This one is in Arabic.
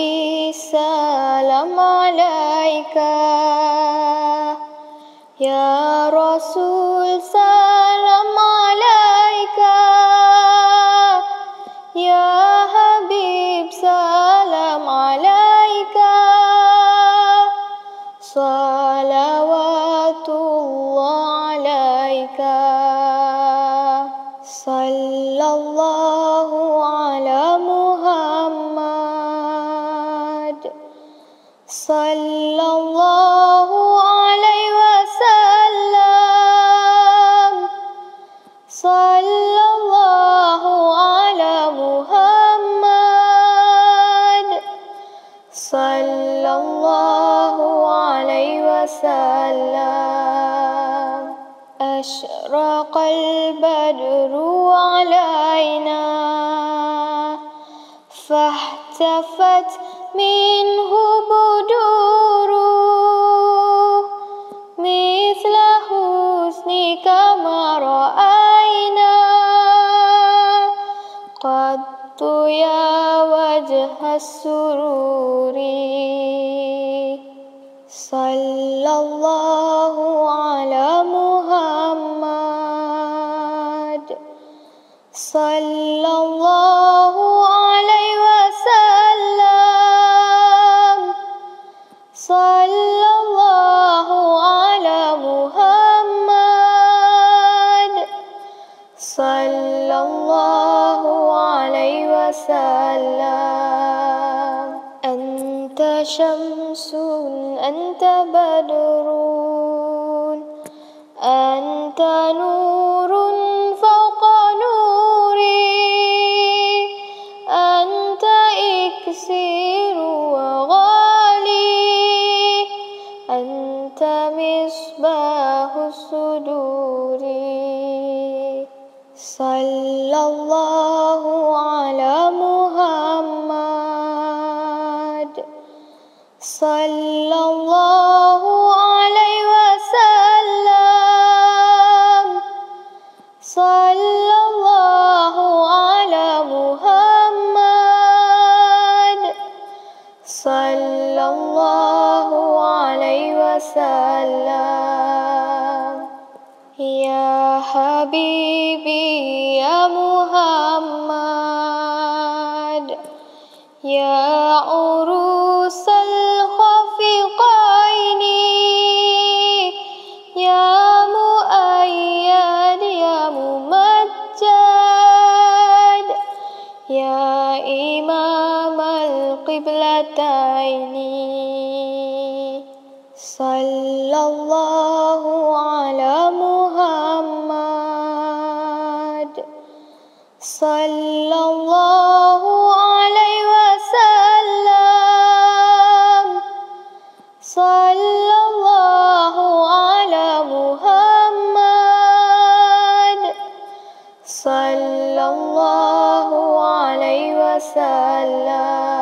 نبي سلام عليك. يا رسول سلام عليك. يا حبيب سلام عليك. صلوات الله عليك. صلى الله على الله عليه وسلم. صلى الله على محمد. صلى الله عليه وسلم. أشرق البدر علينا. فاحتفت منه بدوره مثل حسنك ما رأينا قط يا وجه السرور صلى الله على محمد صلى شمس أنت بدر أنت نور فوق نوري أنت إكسير وغالي أنت مصباح الصدور. صلى الله صلى الله عليه وسلم. صلى الله على محمد. صلى الله عليه وسلم. يا حبيبي يا محمد. يا عروس ممجد يا إمام القبلتين صلى الله على محمد. صلى الله عليه وسلم. صلى الله الله عليه وسلم.